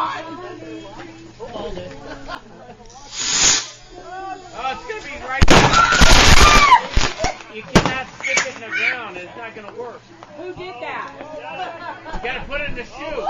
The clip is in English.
God! Hold it. Oh, it's gonna be right there. You cannot stick it in the ground. It's not gonna work. Who did that? You gotta put it in the shoe.